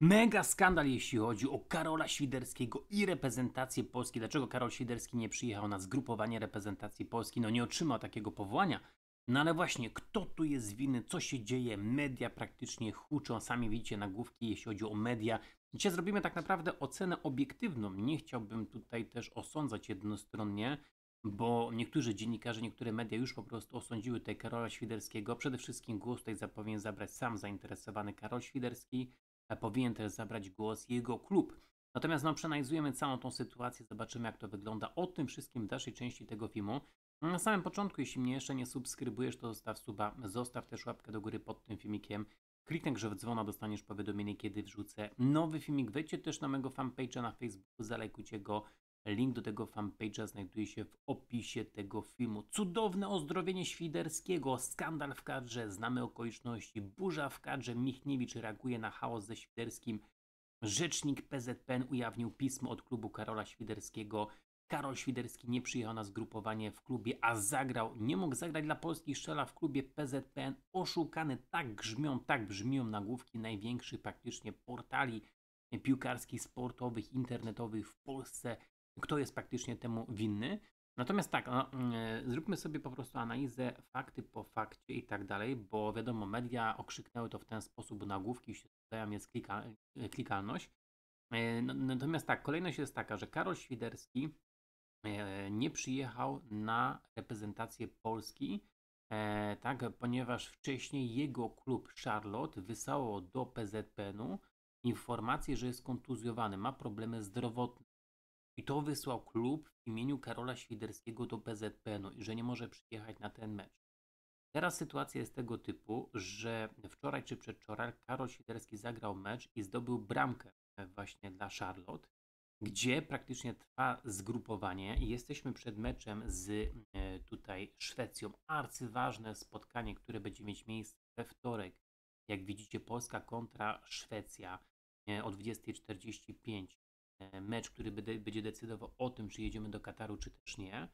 Mega skandal, jeśli chodzi o Karola Świderskiego i reprezentację Polski. Dlaczego Karol Świderski nie przyjechał na zgrupowanie reprezentacji Polski? No nie otrzymał takiego powołania. No ale właśnie, kto tu jest winny? Co się dzieje? Media praktycznie huczą. Sami widzicie nagłówki, jeśli chodzi o media. Dzisiaj zrobimy tak naprawdę ocenę obiektywną. Nie chciałbym tutaj też osądzać jednostronnie, bo niektórzy dziennikarze, niektóre media już po prostu osądziły tutaj Karola Świderskiego. Przede wszystkim głos tutaj powinien zabrać sam zainteresowany Karol Świderski powinien też zabrać głos jego klub. Natomiast no, przeanalizujemy całą tą sytuację, zobaczymy jak to wygląda. O tym wszystkim w dalszej części tego filmu. Na samym początku, jeśli mnie jeszcze nie subskrybujesz, to zostaw suba, zostaw też łapkę do góry pod tym filmikiem. Kliknij grze w dzwona, dostaniesz powiadomienie, kiedy wrzucę nowy filmik. Wejdźcie też na mojego fanpage'a na Facebooku, zalajkujcie go. Link do tego fanpage'a znajduje się w opisie tego filmu. Cudowne ozdrowienie Świderskiego, skandal w kadrze, znamy okoliczności, burza w kadrze, Michniewicz reaguje na chaos ze Świderskim. Rzecznik PZPN ujawnił pismo od klubu Karola Świderskiego. Karol Świderski nie przyjechał na zgrupowanie w klubie, a zagrał, nie mógł zagrać dla Polski Szczela w klubie PZPN. Oszukany, tak grzmią, tak brzmią nagłówki największych praktycznie portali piłkarskich, sportowych, internetowych w Polsce kto jest praktycznie temu winny. Natomiast tak, no, mm, zróbmy sobie po prostu analizę fakty po fakcie i tak dalej, bo wiadomo, media okrzyknęły to w ten sposób, nagłówki się dodają, jest klika, e, klikalność. E, no, natomiast tak, kolejność jest taka, że Karol Świderski e, nie przyjechał na reprezentację Polski, tak, ponieważ wcześniej jego klub Charlotte wysłało do PZPN-u informację, że jest kontuzjowany, ma problemy zdrowotne. I to wysłał klub w imieniu Karola Świderskiego do PZPN-u i że nie może przyjechać na ten mecz. Teraz sytuacja jest tego typu, że wczoraj czy przedwczoraj Karol Świderski zagrał mecz i zdobył bramkę właśnie dla Charlotte, gdzie praktycznie trwa zgrupowanie i jesteśmy przed meczem z e, tutaj Szwecją. Arcyważne spotkanie, które będzie mieć miejsce we wtorek. Jak widzicie, Polska kontra Szwecja e, o 20.45. Mecz, który będzie decydował o tym, czy jedziemy do Kataru, czy też nie.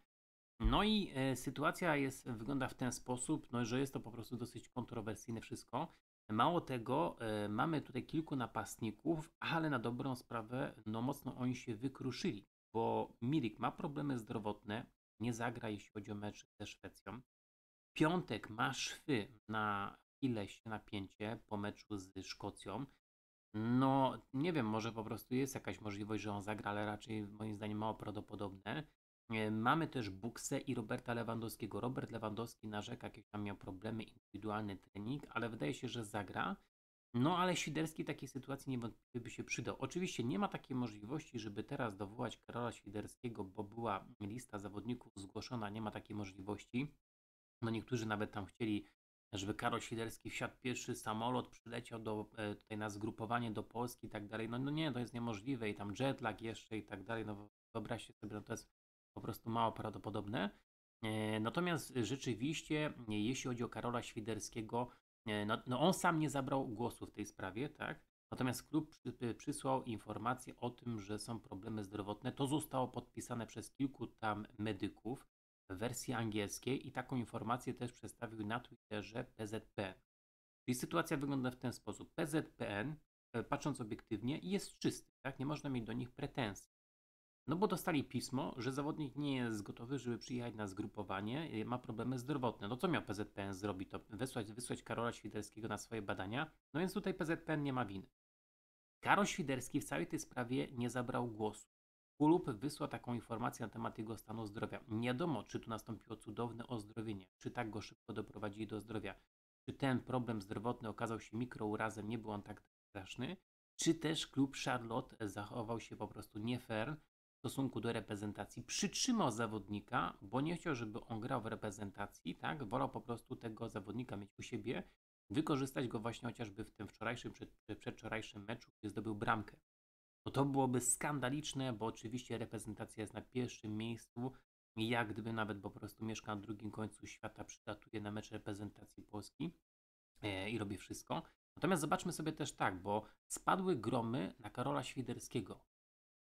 No i e, sytuacja jest, wygląda w ten sposób, no, że jest to po prostu dosyć kontrowersyjne wszystko. Mało tego, e, mamy tutaj kilku napastników, ale na dobrą sprawę, no mocno oni się wykruszyli, bo Milik ma problemy zdrowotne, nie zagra jeśli chodzi o mecz ze Szwecją. Piątek ma szwy na ileś napięcie po meczu z Szkocją. No, nie wiem, może po prostu jest jakaś możliwość, że on zagra, ale raczej moim zdaniem mało prawdopodobne. E, mamy też Buksę i Roberta Lewandowskiego. Robert Lewandowski narzeka, jakieś tam miał problemy, indywidualny trening, ale wydaje się, że zagra. No, ale Świderski takiej sytuacji niewątpliwie by się przydał. Oczywiście nie ma takiej możliwości, żeby teraz dowołać Karola Świderskiego, bo była lista zawodników zgłoszona, nie ma takiej możliwości. No, niektórzy nawet tam chcieli żeby Karol Siderski wsiadł pierwszy samolot, przyleciał do, e, tutaj na zgrupowanie do Polski i tak dalej. No, no nie, to jest niemożliwe i tam jetlag jeszcze i tak dalej. No wyobraźcie sobie, no to jest po prostu mało prawdopodobne. E, natomiast rzeczywiście, jeśli chodzi o Karola Świderskiego, e, no, no on sam nie zabrał głosu w tej sprawie, tak? Natomiast klub przy, przysłał informację o tym, że są problemy zdrowotne. To zostało podpisane przez kilku tam medyków w wersji angielskiej i taką informację też przedstawił na Twitterze PZPN. Czyli sytuacja wygląda w ten sposób. PZPN, e, patrząc obiektywnie, jest czysty, tak? nie można mieć do nich pretensji. No bo dostali pismo, że zawodnik nie jest gotowy, żeby przyjechać na zgrupowanie, e, ma problemy zdrowotne. No co miał PZPN zrobić? To wysłać, wysłać Karola Świderskiego na swoje badania? No więc tutaj PZPN nie ma winy. Karol Świderski w całej tej sprawie nie zabrał głosu. Klub wysłał taką informację na temat jego stanu zdrowia. Nie wiadomo, czy tu nastąpiło cudowne ozdrowienie, czy tak go szybko doprowadzili do zdrowia, czy ten problem zdrowotny okazał się mikrourazem, nie był on tak straszny, czy też klub Charlotte zachował się po prostu nie fair w stosunku do reprezentacji, przytrzymał zawodnika, bo nie chciał, żeby on grał w reprezentacji, tak? Wolał po prostu tego zawodnika mieć u siebie, wykorzystać go właśnie chociażby w tym wczorajszym, przed, przedwczorajszym meczu, gdzie zdobył bramkę no to byłoby skandaliczne, bo oczywiście reprezentacja jest na pierwszym miejscu. Jak gdyby nawet po prostu mieszka na drugim końcu świata, przydatuje na mecz reprezentacji Polski e, i robi wszystko. Natomiast zobaczmy sobie też tak, bo spadły gromy na Karola Świderskiego.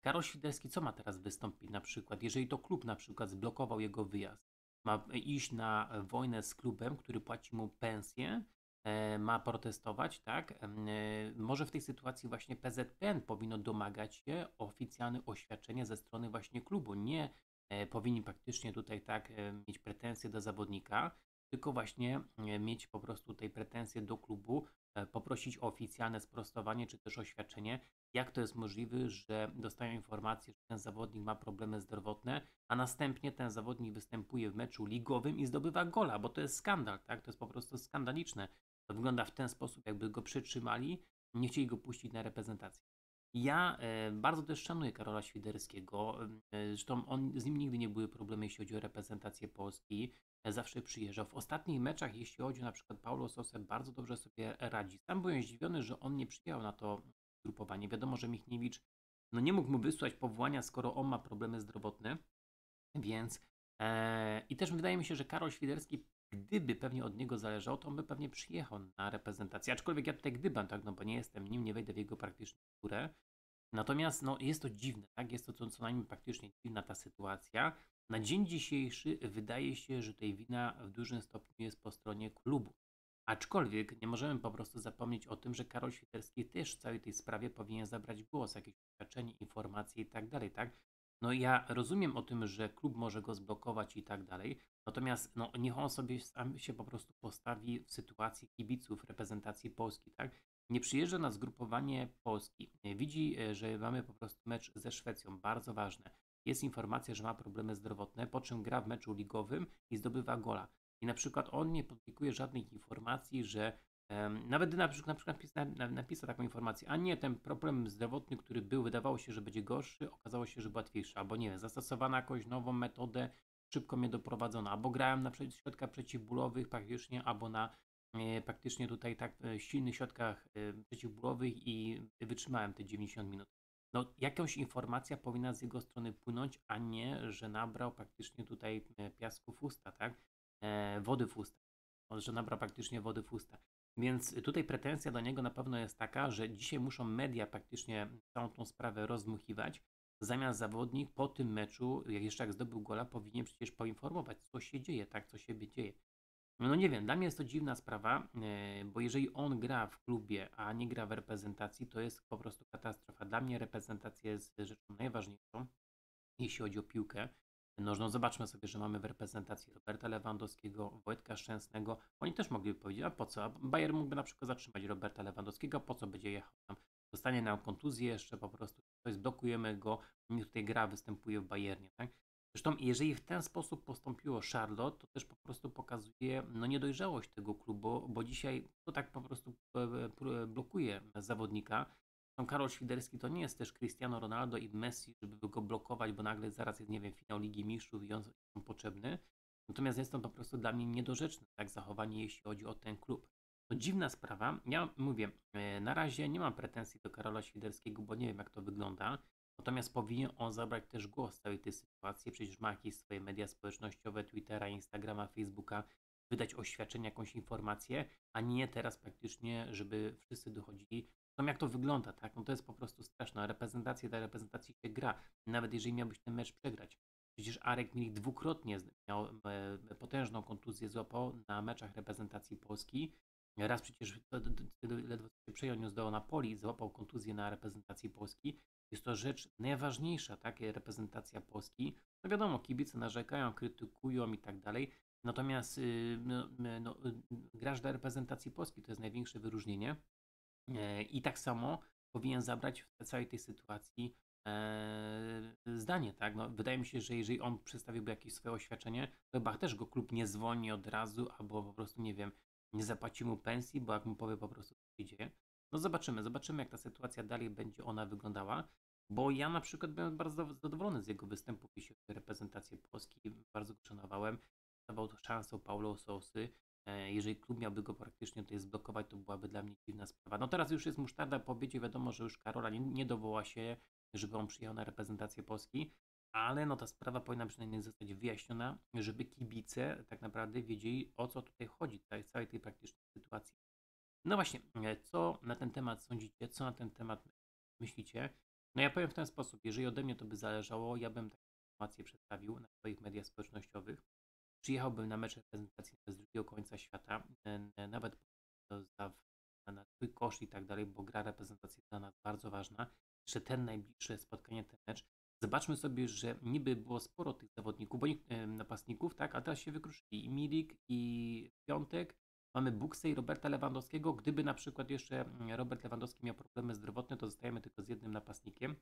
Karol Świderski co ma teraz wystąpić na przykład, jeżeli to klub na przykład zblokował jego wyjazd, ma iść na wojnę z klubem, który płaci mu pensję, ma protestować, tak? E, Może w tej sytuacji właśnie PZPN powinno domagać się oficjalne oświadczenie ze strony właśnie klubu. Nie e, powinni praktycznie tutaj tak e, mieć pretensje do zawodnika, tylko właśnie e, mieć po prostu tej pretensje do klubu, e, poprosić o oficjalne sprostowanie czy też oświadczenie, jak to jest możliwe, że dostają informację, że ten zawodnik ma problemy zdrowotne, a następnie ten zawodnik występuje w meczu ligowym i zdobywa gola, bo to jest skandal, tak? To jest po prostu skandaliczne. To wygląda w ten sposób, jakby go przytrzymali, nie chcieli go puścić na reprezentację. Ja e, bardzo też szanuję Karola Świderskiego. e, Zresztą on, z nim nigdy nie były problemy, jeśli chodzi o reprezentację Polski. E, Zawsze przyjeżdżał. W ostatnich meczach, jeśli chodzi na przykład Paulo Sosę, bardzo dobrze sobie radzi. Sam byłem zdziwiony, że on nie przyjechał na to grupowanie. Wiadomo, że Michniewicz no nie mógł mu wysłać powołania, skoro on ma problemy zdrowotne. Więc i też wydaje mi się, że Karol Świderski, gdyby pewnie od niego zależało, to on by pewnie przyjechał na reprezentację. Aczkolwiek ja tutaj gdybam, tak, no bo nie jestem nim, nie wejdę w jego praktycznie górę. Natomiast no, jest to dziwne, tak? Jest to co, co najmniej praktycznie dziwna ta sytuacja. Na dzień dzisiejszy wydaje się, że tej wina w dużym stopniu jest po stronie klubu. Aczkolwiek nie możemy po prostu zapomnieć o tym, że Karol Świderski też w całej tej sprawie powinien zabrać głos, jakieś oświadczenie, informacje i tak dalej, tak? No ja rozumiem o tym, że klub może go zblokować i tak dalej, natomiast no, niech on sobie sam się po prostu postawi w sytuacji kibiców reprezentacji Polski, tak? Nie przyjeżdża na zgrupowanie Polski, e, widzi, e, że mamy po prostu mecz ze Szwecją, bardzo ważne. Jest informacja, że ma problemy zdrowotne, po czym gra w meczu ligowym i zdobywa gola. I na przykład on nie publikuje żadnych informacji, że nawet na przykład, na przykład napis- na- napisał taką informację, a nie ten problem zdrowotny, który był, wydawało się, że będzie gorszy, okazało się, że był łatwiejszy, albo nie wiem, zastosowano jakąś nową metodę, szybko mnie doprowadzono, albo grałem na środkach przeciwbólowych praktycznie, albo na e, praktycznie tutaj tak silnych środkach e, przeciwbólowych i wytrzymałem te 90 minut. No, jakąś informacja powinna z jego strony płynąć, a nie, że nabrał praktycznie tutaj e, piasku w usta, tak? Wody w usta. Że nabrał praktycznie wody w usta. Więc tutaj pretensja do niego na pewno jest taka, że dzisiaj muszą media praktycznie całą tą sprawę rozdmuchiwać, zamiast zawodnik po tym meczu, jak jeszcze jak zdobył gola, powinien przecież poinformować, co się dzieje, tak, co się dzieje. No nie wiem, dla mnie jest to dziwna sprawa, e, bo jeżeli on gra w klubie, a nie gra w reprezentacji, to jest po prostu katastrofa. Dla mnie reprezentacja jest rzeczą najważniejszą, jeśli chodzi o piłkę nożną. Zobaczmy sobie, że mamy w reprezentacji Roberta Lewandowskiego, Wojtka Szczęsnego. Oni też mogliby powiedzieć, a po co? A Bayern mógłby na przykład zatrzymać Roberta Lewandowskiego, po co będzie jechał tam? Dostanie nam kontuzję jeszcze po prostu, to jest, blokujemy go, niech tutaj gra, występuje w Bayernie, tak? Zresztą jeżeli w ten sposób postąpiło Charlotte, to też po prostu pokazuje no, niedojrzałość tego klubu, bo dzisiaj to tak po prostu e, e, blokuje zawodnika. Zresztą Karol Świderski to nie jest też Cristiano Ronaldo i Messi, żeby go blokować, bo nagle zaraz jest, nie wiem, finał Ligi Mistrzów i on jest potrzebny. Natomiast jest to po prostu dla mnie niedorzeczne, tak, zachowanie, jeśli chodzi o ten klub. To dziwna sprawa. Ja mówię, e, na razie nie mam pretensji do Karola Świderskiego, bo nie wiem, jak to wygląda. Natomiast powinien on zabrać też głos w całej tej sytuacji. Przecież ma jakieś swoje media społecznościowe, Twittera, Instagrama, Facebooka, wydać oświadczenie, jakąś informację, a nie teraz praktycznie, żeby wszyscy dochodzili. No jak to wygląda, tak? No to jest po prostu straszne. Reprezentacja dla reprezentacji się gra. Nawet jeżeli miałbyś ten mecz przegrać. Przecież Arek Milik dwukrotnie miał e, potężną kontuzję, złapał na meczach reprezentacji Polski. Raz przecież ledwo się przejął, nie zdołał na poli, złapał kontuzję na reprezentacji Polski. Jest to rzecz najważniejsza, tak? Reprezentacja Polski. No wiadomo, kibice narzekają, krytykują i tak dalej. Natomiast y, no, y, no, y, grasz dla reprezentacji Polski, to jest największe wyróżnienie. E, I tak samo powinien zabrać w całej tej sytuacji e, zdanie, tak? No, wydaje mi się, że jeżeli on przedstawiłby jakieś swoje oświadczenie, to chyba też go klub nie zwolni od razu, albo po prostu, nie wiem, nie zapłaci mu pensji, bo jak mu powie po prostu, co się dzieje. No zobaczymy, zobaczymy, jak ta sytuacja dalej będzie ona wyglądała, bo ja na przykład byłem bardzo zadowolony z jego występu, jeśli chodzi o reprezentację Polski, bardzo go szanowałem, dawał to szansę Paulo Sosy, Jeżeli klub miałby go praktycznie tutaj zblokować, to byłaby dla mnie dziwna sprawa. No teraz już jest musztarda po obiedzie, wiadomo, że już Karola nie, nie dowoła się, żeby on przyjechał na reprezentację Polski, ale no ta sprawa powinna przynajmniej zostać wyjaśniona, żeby kibice tak naprawdę wiedzieli, o co tutaj chodzi, w całej tej praktycznej sytuacji. No właśnie, e, co na ten temat sądzicie, co na ten temat myślicie? No ja powiem w ten sposób, jeżeli ode mnie to by zależało, ja bym taką informację przedstawił na swoich mediach społecznościowych, przyjechałbym na mecz reprezentacji z drugiego końca świata, e, e, nawet za, na twój koszt i tak dalej, bo gra reprezentacji dla nas bardzo ważna. Jeszcze ten najbliższe spotkanie, ten mecz. Zobaczmy sobie, że niby było sporo tych zawodników, bo nikt, e, napastników, tak, a teraz się wykluczyli i Milik, i Piątek. Mamy Buksę i Roberta Lewandowskiego. Gdyby na przykład jeszcze mm, Robert Lewandowski miał problemy zdrowotne, to zostajemy tylko z jednym napastnikiem,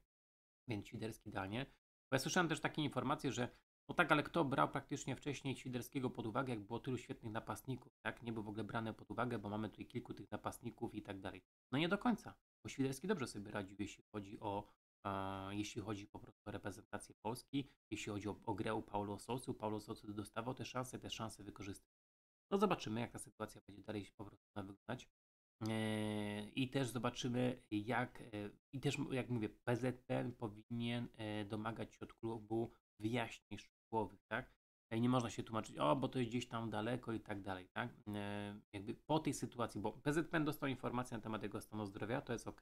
więc Świderski idealnie. Bo ja słyszałem też takie informacje, że no tak, ale kto brał praktycznie wcześniej Świderskiego pod uwagę, jak było tylu świetnych napastników, tak? Nie był w ogóle brany pod uwagę, bo mamy tutaj kilku tych napastników i tak dalej. No nie do końca, bo Świderski dobrze sobie radził, jeśli chodzi o e, jeśli chodzi po prostu o reprezentację Polski, jeśli chodzi o, o grę u Paulo Sosu. Paulo Sosu dostawał te szanse, te szanse wykorzystał. No zobaczymy, jak ta sytuacja będzie dalej się po prostu wyglądać. E, I też zobaczymy, jak, e, i też jak mówię, PZPN powinien e, domagać się od klubu wyjaśnień szczegółowych, tak? E, Nie można się tłumaczyć, o, bo to jest gdzieś tam daleko i tak dalej, tak? E, Jakby po tej sytuacji, bo PZPN dostał informację na temat jego stanu zdrowia, to jest ok.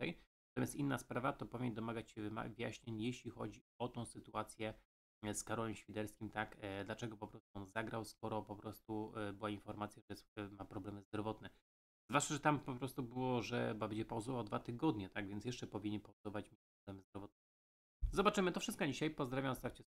Natomiast inna sprawa, to powinien domagać się wyjaśnień, jeśli chodzi o tą sytuację e, z Karolem Świderskim, tak? Dlaczego po prostu on zagrał, skoro po prostu była informacja, że ma problemy zdrowotne. Zwłaszcza, że tam po prostu było, że będzie pauzował dwa tygodnie, tak? Więc jeszcze powinien pauzować problemy zdrowotne. Zobaczymy to wszystko dzisiaj. Pozdrawiam, stawcie